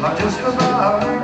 Not just cause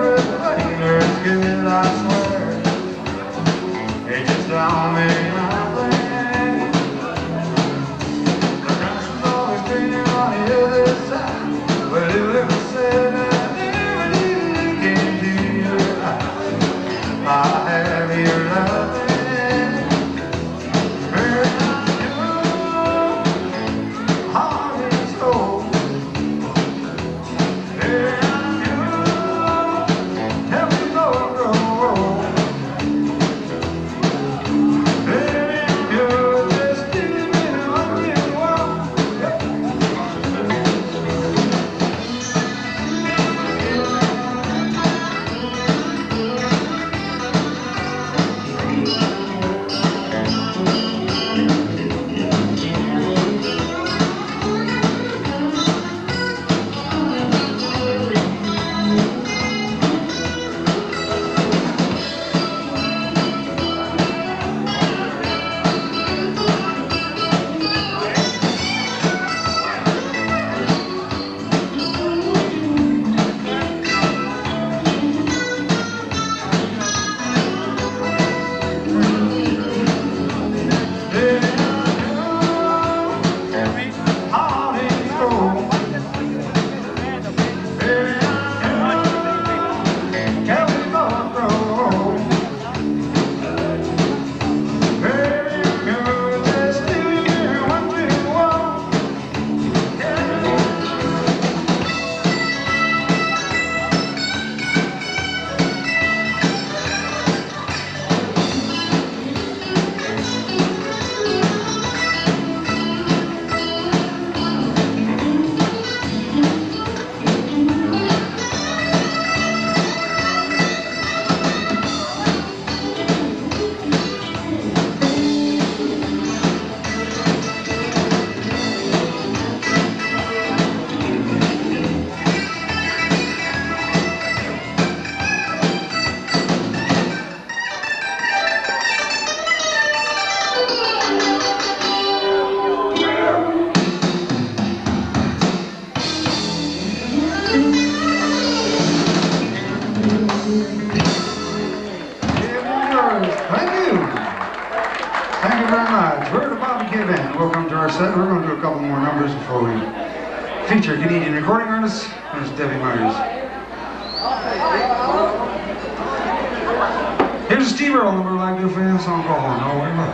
We're all like your friends, so I'm going all the way up.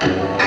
Right?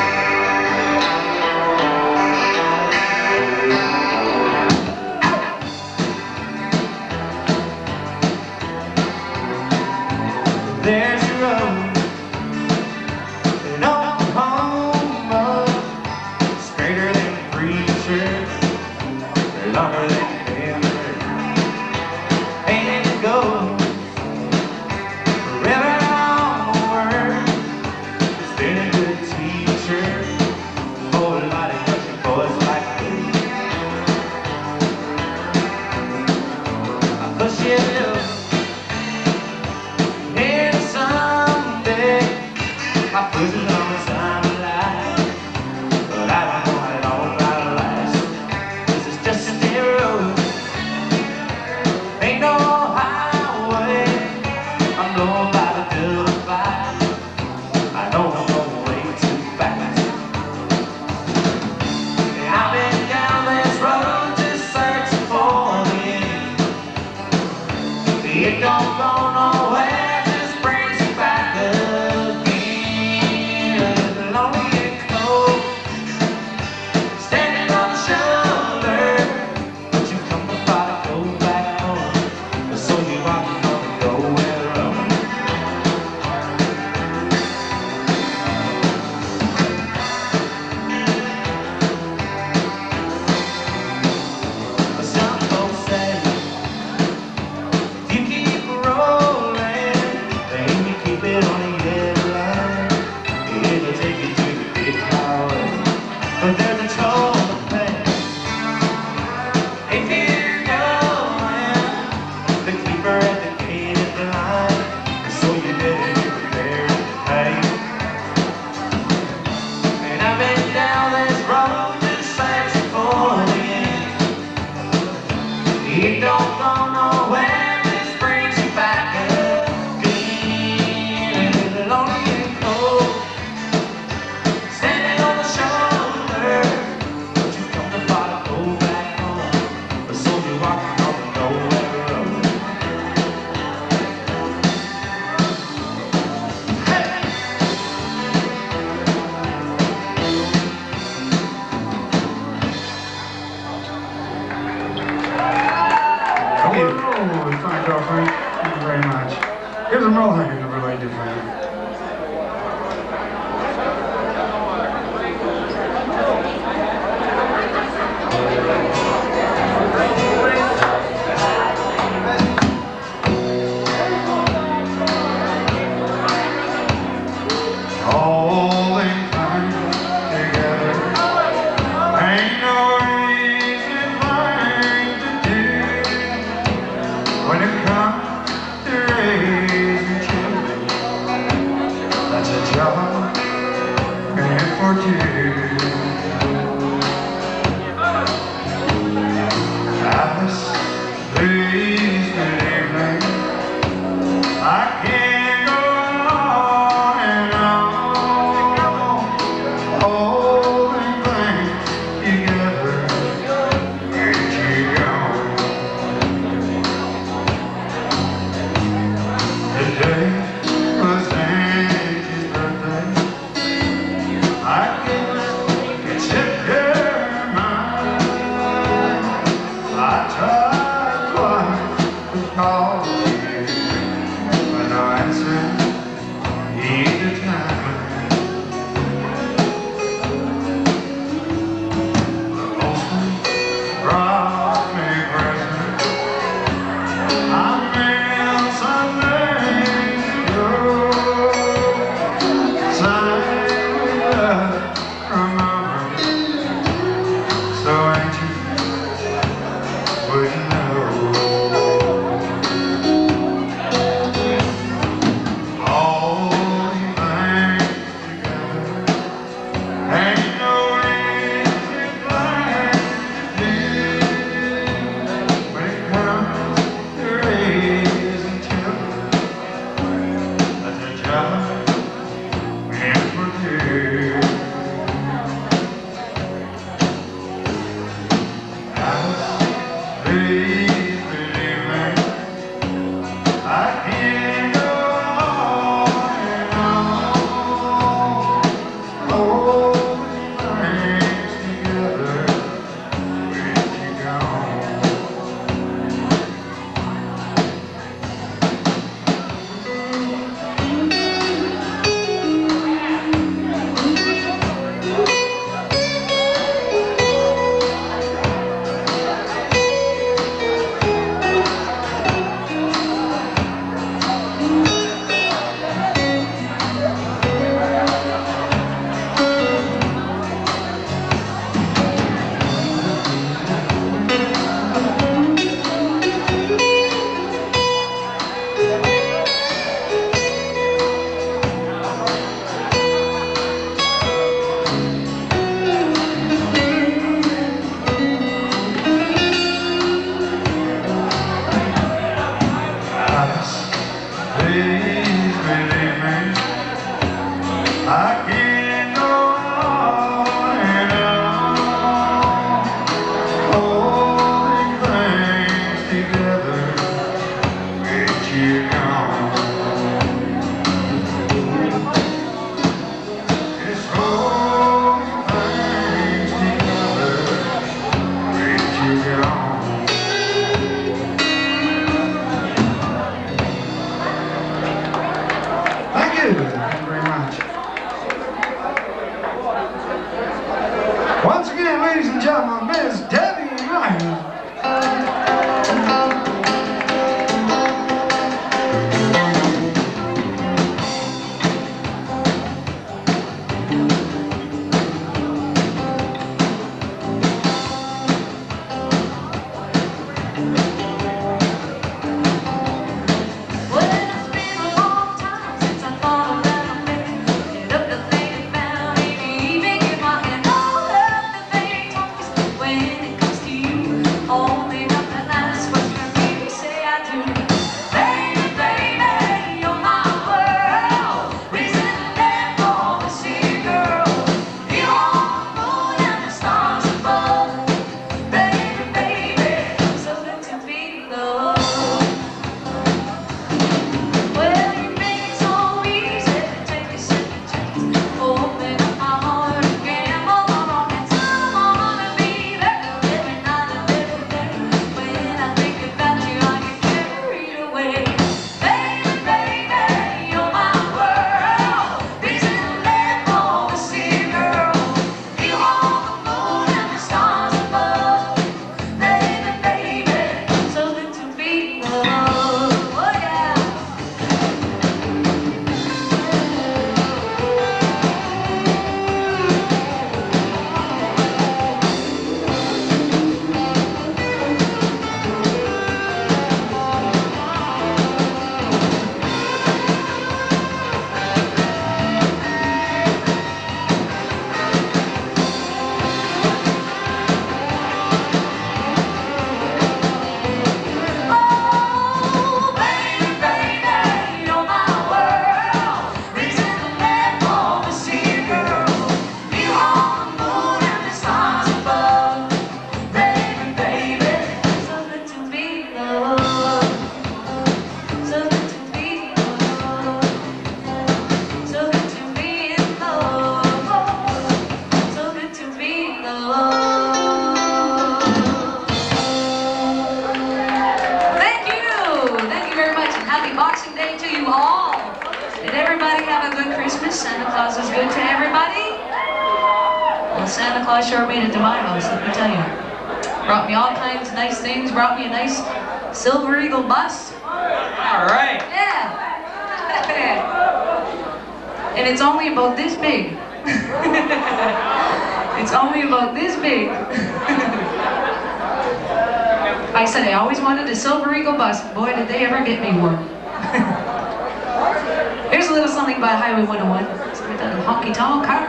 the Silver Eagle bus. Boy, did they ever get me one. Here's a little something by Highway 101. It's honky-tonk car.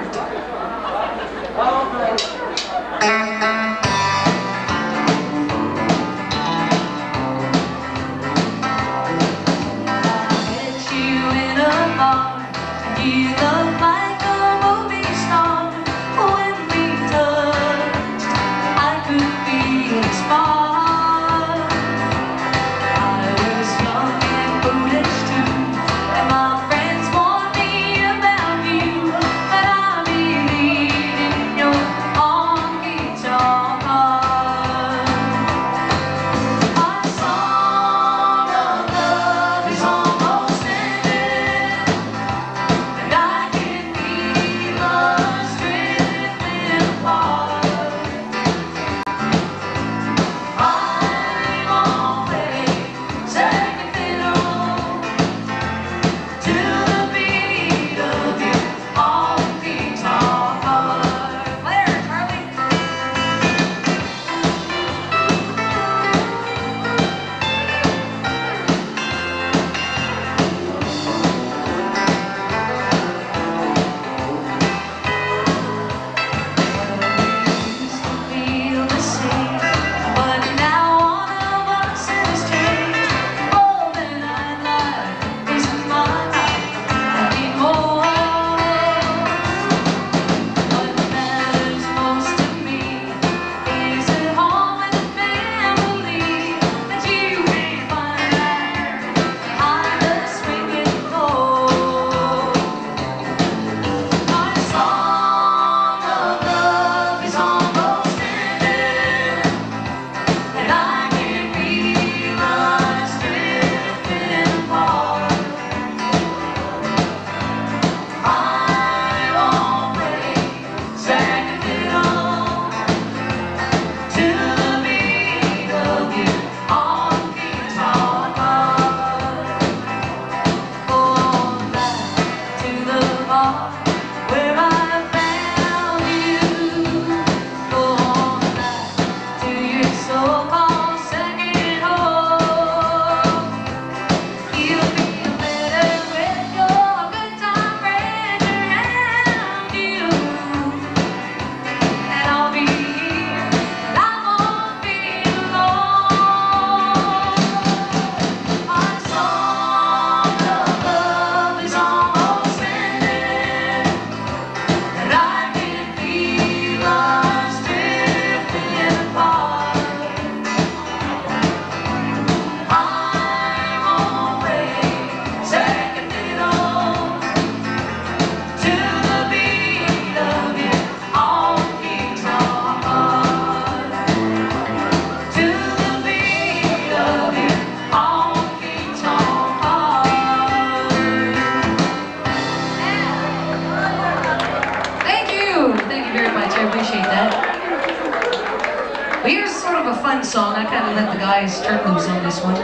song. I kind of let the guys turn loose on this one.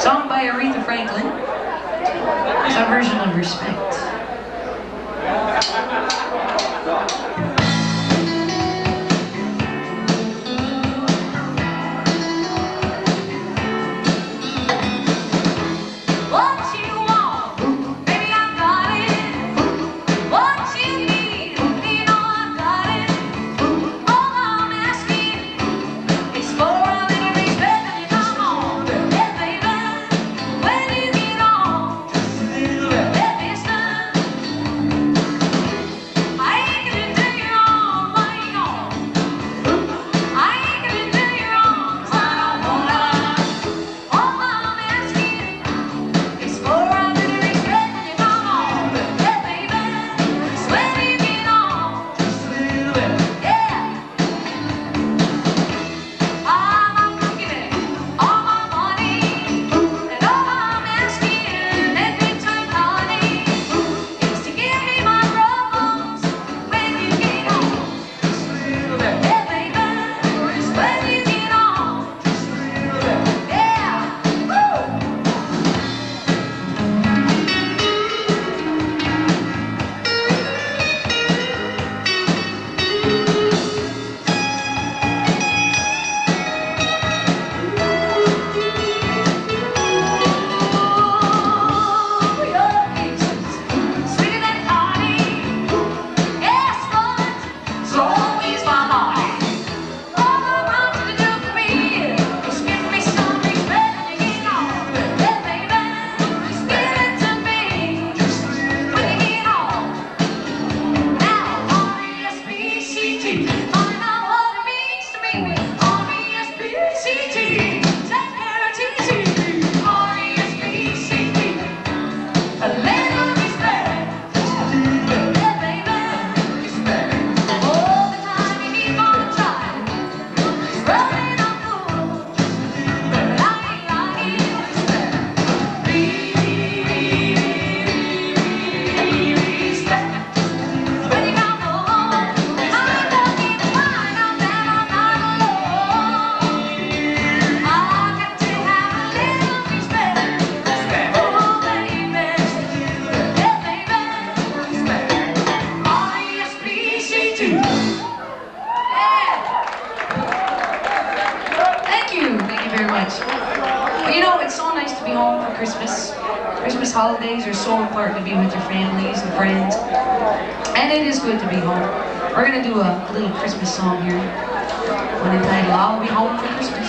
Song by Aretha Franklin. It's our version of Respect. Christmas. Christmas holidays are so important to be with your families and friends. And it is good to be home. We're going to do a little Christmas song here. One entitled, I'll Be Home for Christmas.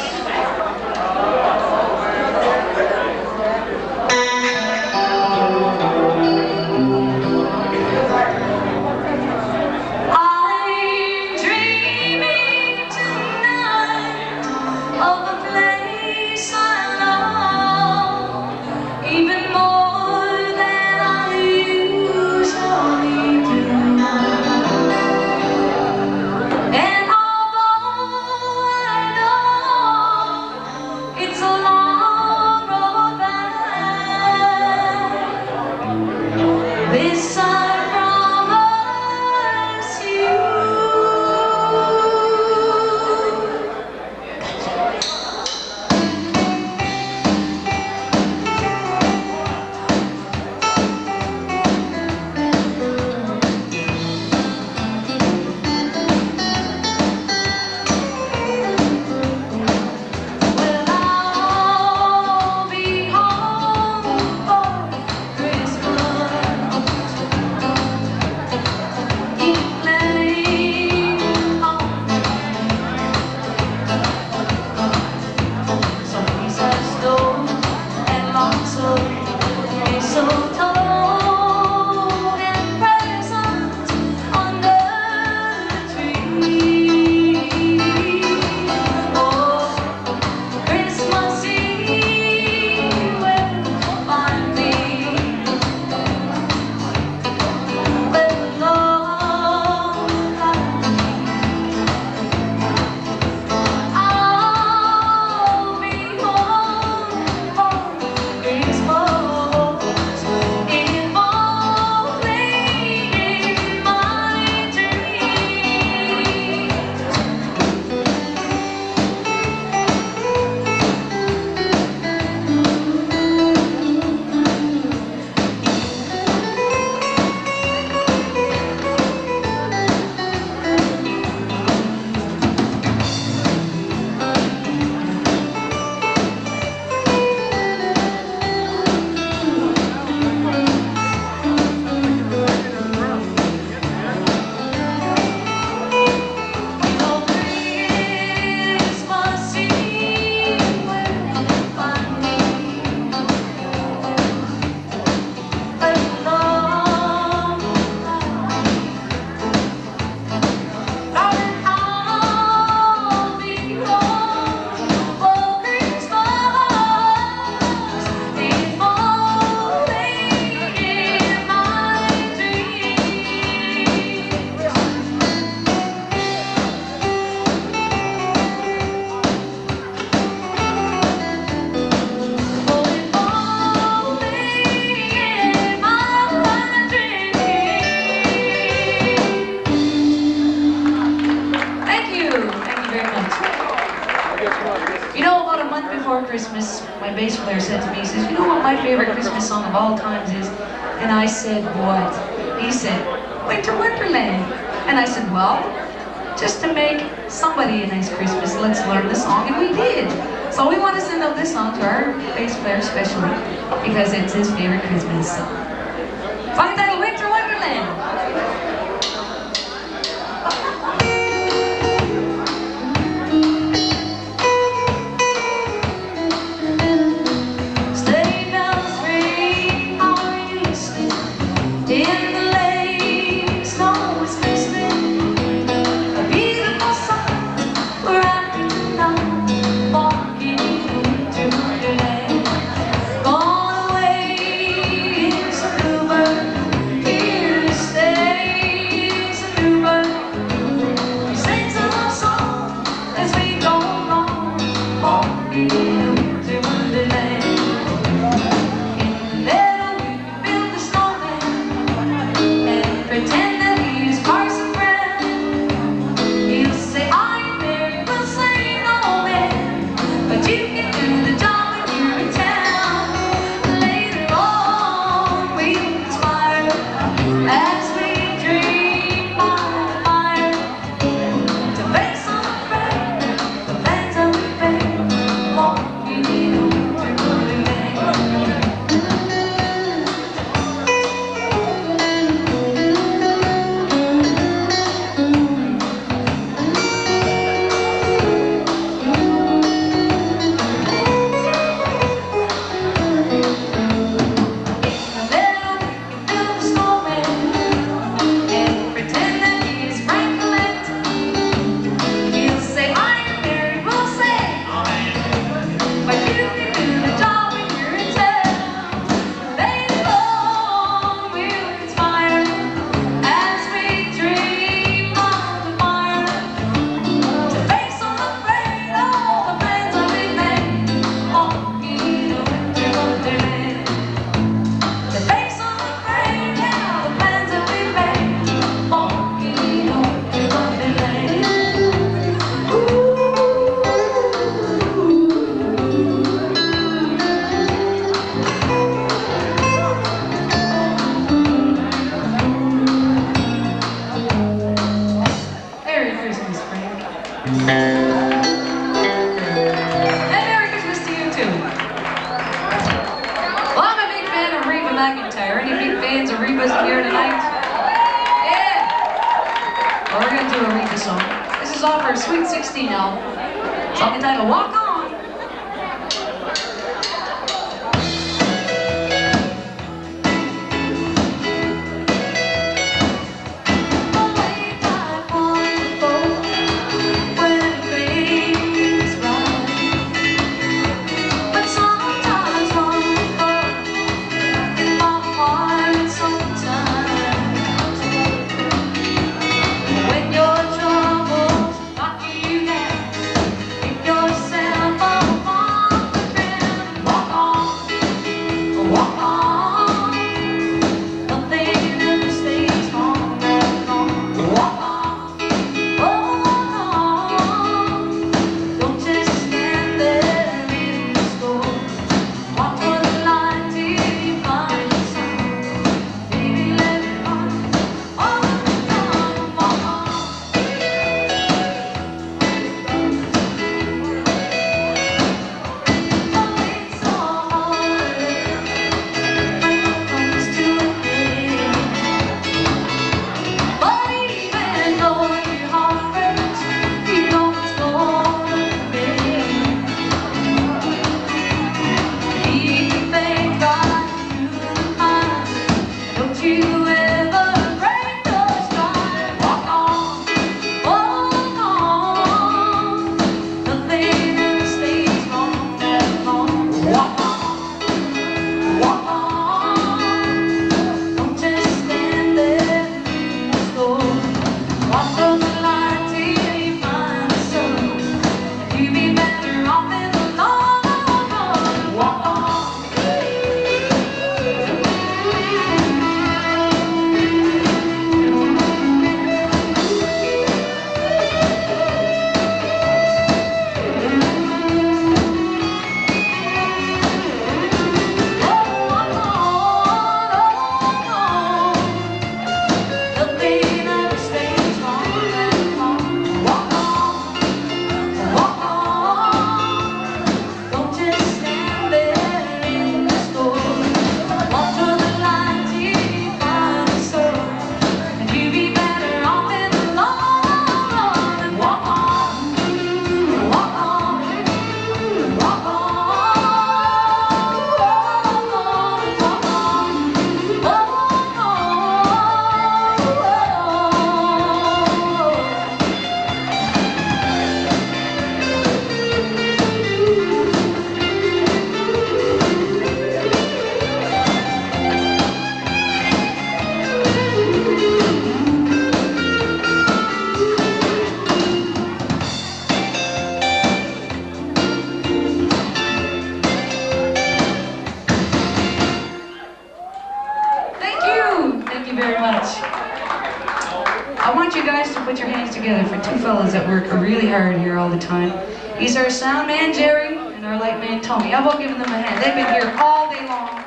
they've been here all day long.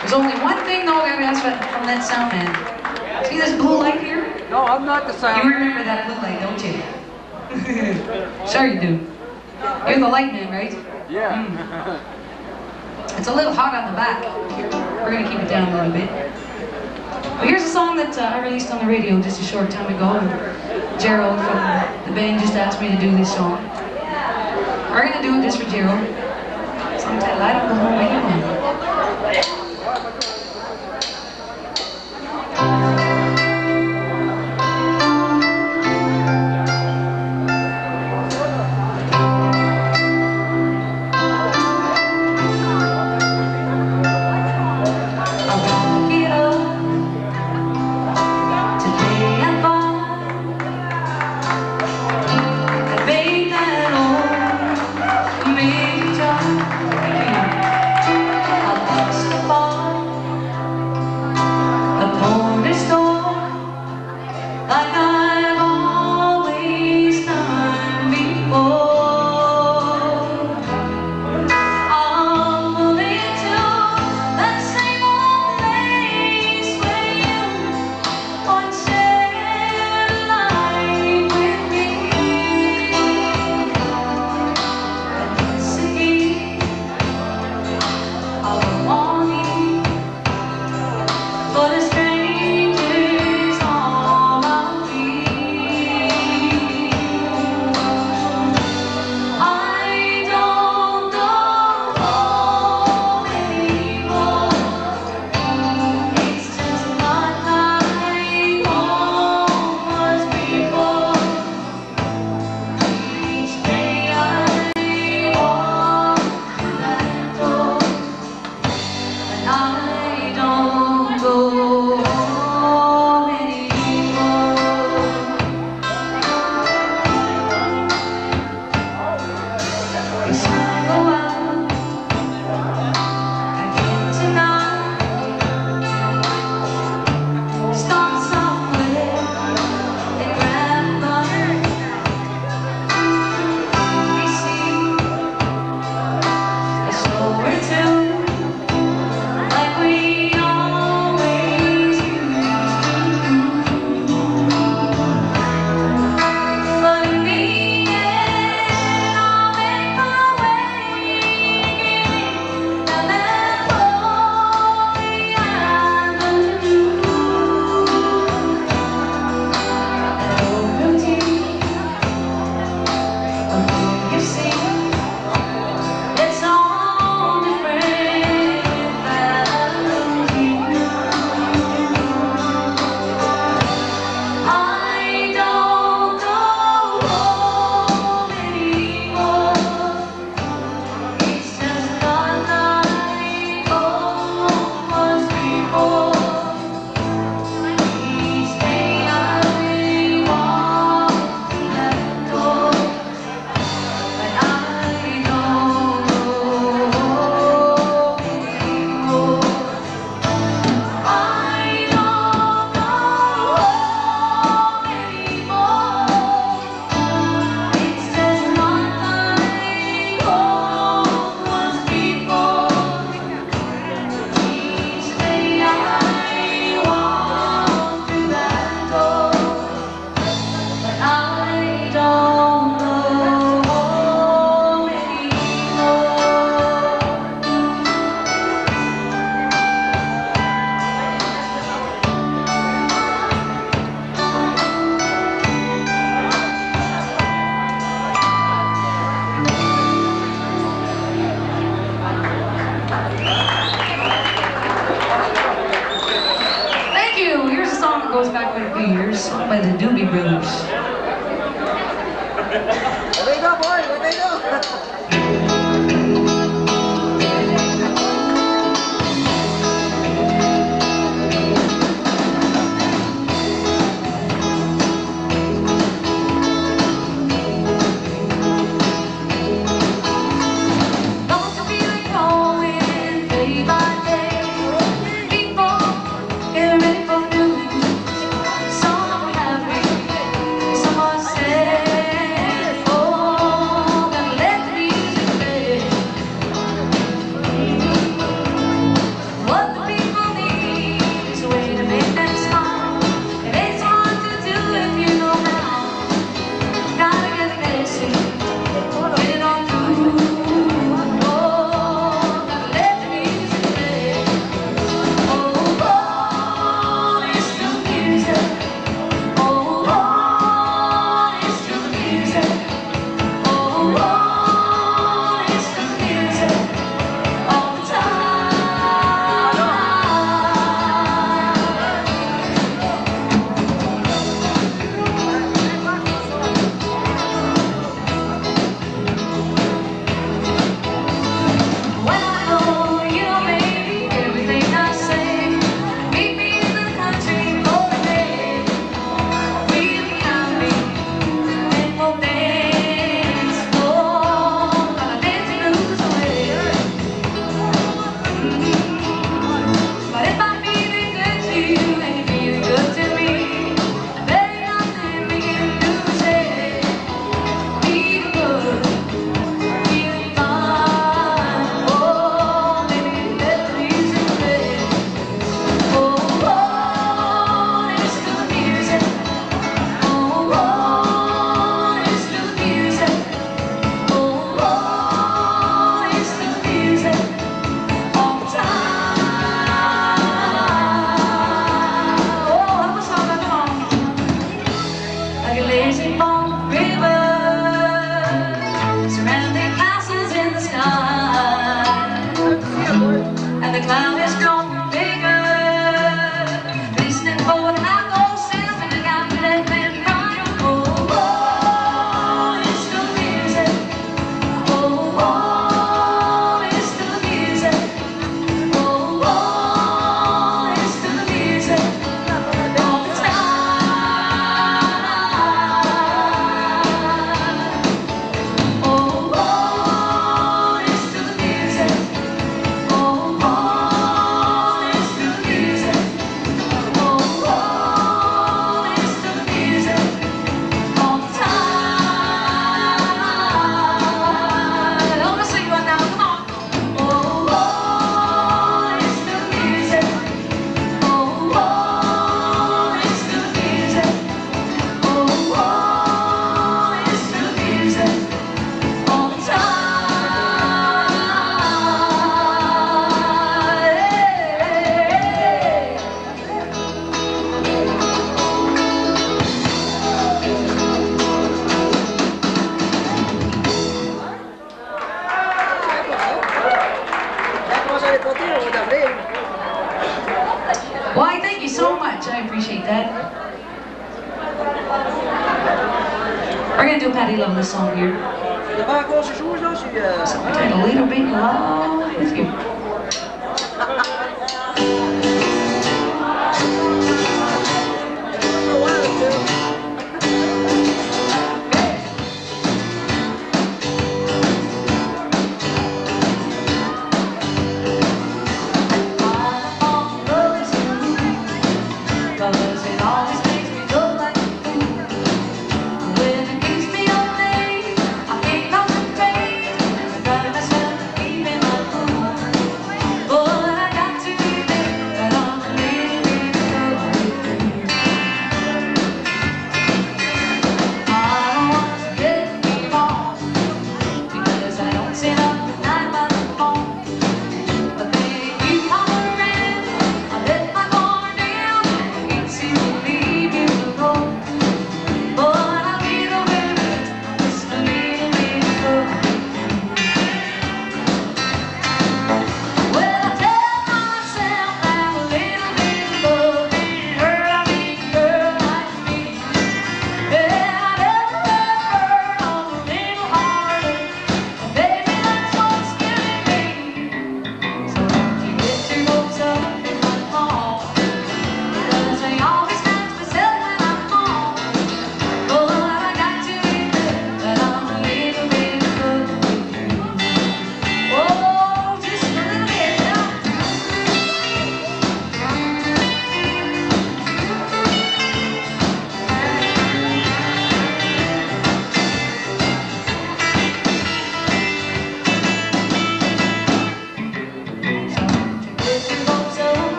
There's only one thing though I gotta ask from that sound man. See this blue light here? No, I'm not the sound. You remember that blue light, don't you? sure you do. You're the light man, right? Yeah. Mm. It's a little hot on the back. We're gonna keep it down a little bit. But here's a song that uh, I released on the radio just a short time ago. Gerald from the band just asked me to do this song. We're gonna do it just for Gerald. lá e comum em.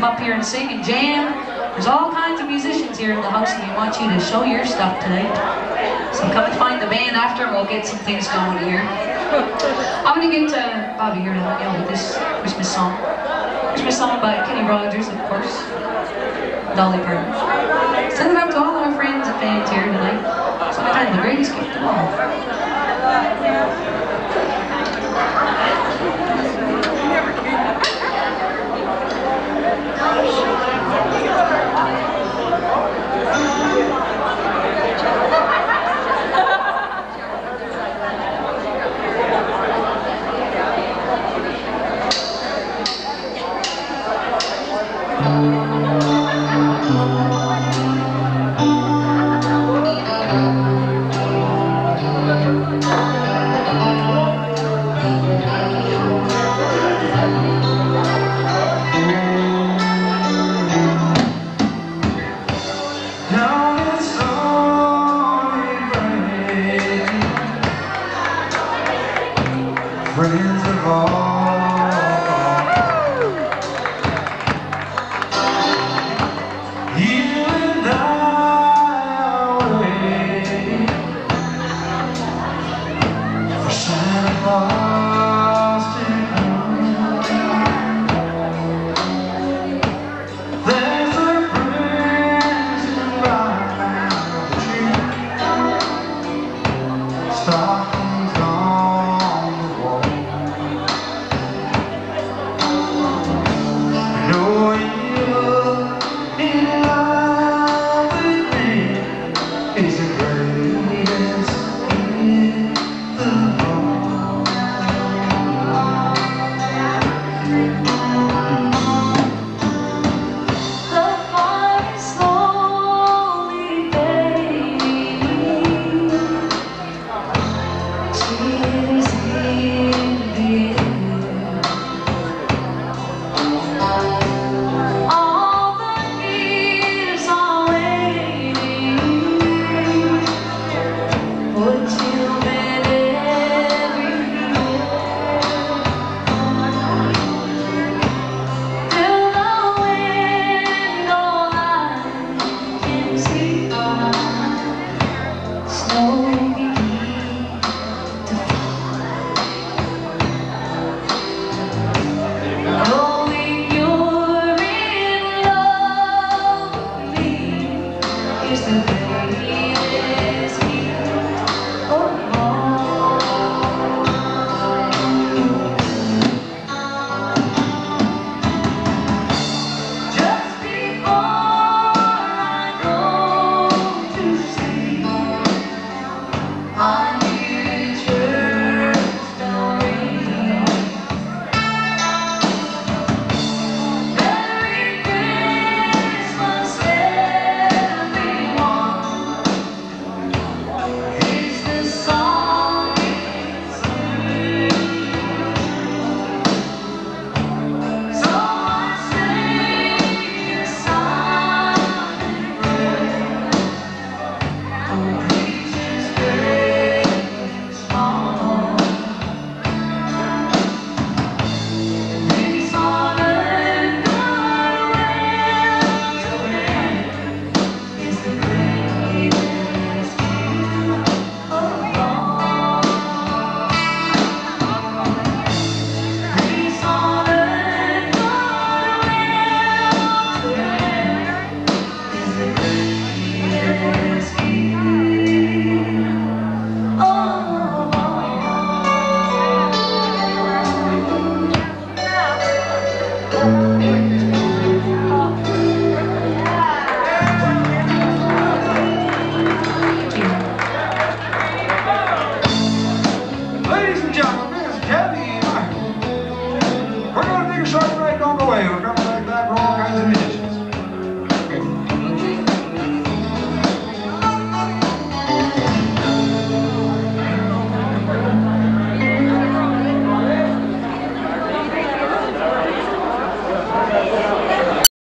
Come up here and sing and jam, there's all kinds of musicians here in the house and we want you to show your stuff tonight. So come and find the band after and we'll get some things going here. I'm going to get uh, Bobby here to help me out with this Christmas song. Christmas song by Kenny Rogers, of course. Dolly Parton. Send it out to all of our friends and fans here tonight. Sometimes the greatest gift of all.